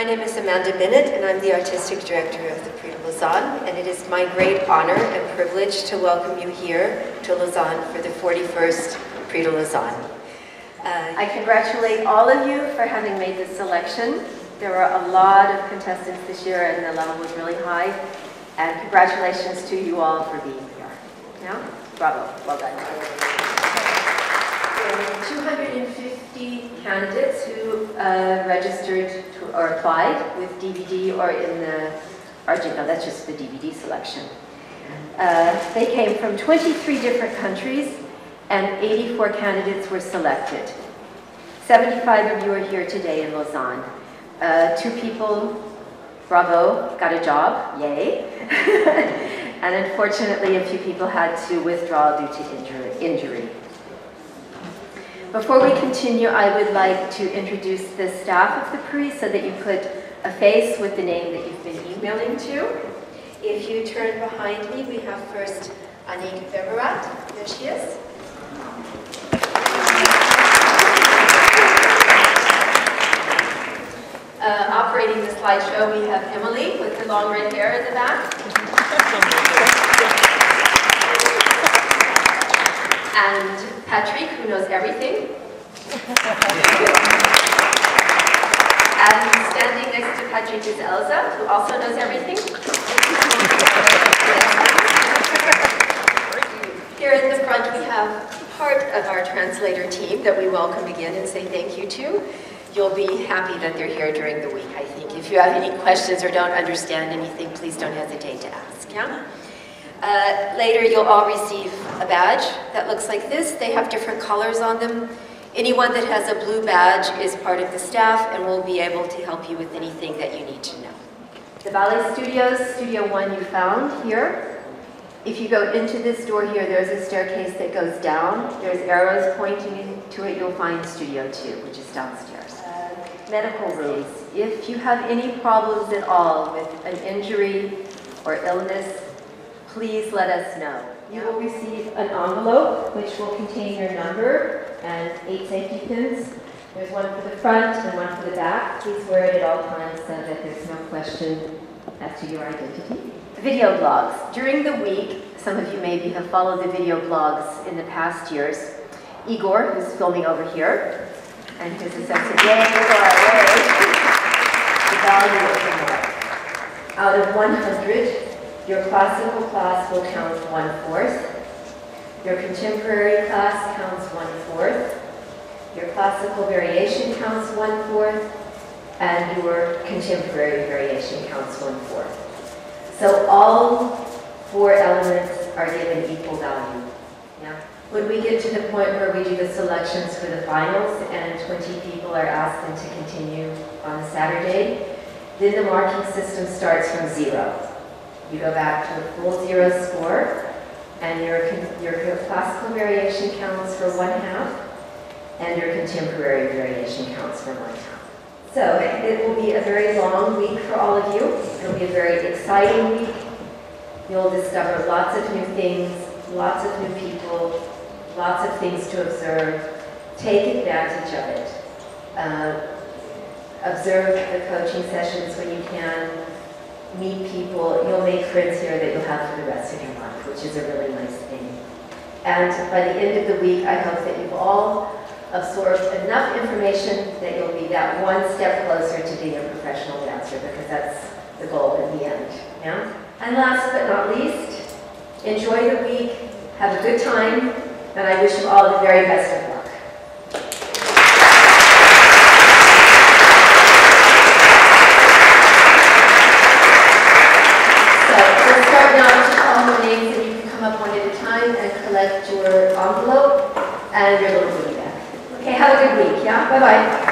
My name is Amanda Bennett, and I'm the Artistic Director of the Prix de Lausanne, and it is my great honor and privilege to welcome you here to Lausanne for the 41st Prix de Lausanne. Uh, I congratulate all of you for having made this selection. There were a lot of contestants this year, and the level was really high. And congratulations to you all for being here. Yeah? Bravo. Well done. 250 candidates who uh, registered to, or applied with DVD or in the RG. No, that's just the DVD selection. Uh, they came from 23 different countries and 84 candidates were selected. 75 of you are here today in Lausanne. Uh, two people, bravo, got a job, yay. and unfortunately, a few people had to withdraw due to injury. Before we continue, I would like to introduce the staff of the Prix so that you put a face with the name that you've been emailing to. If you turn behind me, we have first Anik Beberat. There she is. Uh, operating the slideshow, we have Emily with her long red hair in the back. and Patrick, who knows everything. and standing next to Patrick is Elsa, who also knows everything. Here in the front we have part of our translator team that we welcome again and say thank you to you'll be happy that they're here during the week, I think. If you have any questions or don't understand anything, please don't hesitate to ask, yeah? Uh, later, you'll all receive a badge that looks like this. They have different colors on them. Anyone that has a blue badge is part of the staff and will be able to help you with anything that you need to know. The Ballet Studios, Studio 1 you found here. If you go into this door here, there's a staircase that goes down. There's arrows pointing to it. You'll find Studio 2, which is downstairs medical rooms. If you have any problems at all with an injury or illness, please let us know. You will receive an envelope which will contain your number and eight safety pins. There's one for the front and one for the back. Please wear it at all times so that there's no question as to your identity. Video blogs. During the week, some of you maybe have followed the video blogs in the past years. Igor, who's filming over here, and his assessment. Yay, for our way. The value of. Out of 100, your classical class will count one-fourth. Your contemporary class counts one-fourth. Your classical variation counts one-fourth. And your contemporary variation counts one-fourth. So all four elements are given equal value. When we get to the point where we do the selections for the finals and 20 people are asked to continue on a Saturday, then the marking system starts from zero. You go back to a full zero score, and your, your classical variation counts for one half, and your contemporary variation counts for one half. So it will be a very long week for all of you. It'll be a very exciting week. You'll discover lots of new things, lots of new people, lots of things to observe. Take advantage of it. Uh, observe the coaching sessions when you can. Meet people. You'll friends here that you'll have for the rest of your life, which is a really nice thing. And by the end of the week, I hope that you've all absorbed enough information that you'll be that one step closer to being a professional dancer, because that's the goal in the end. Yeah? And last but not least, enjoy the week, have a good time, and I wish you all the very best of luck. 拜拜。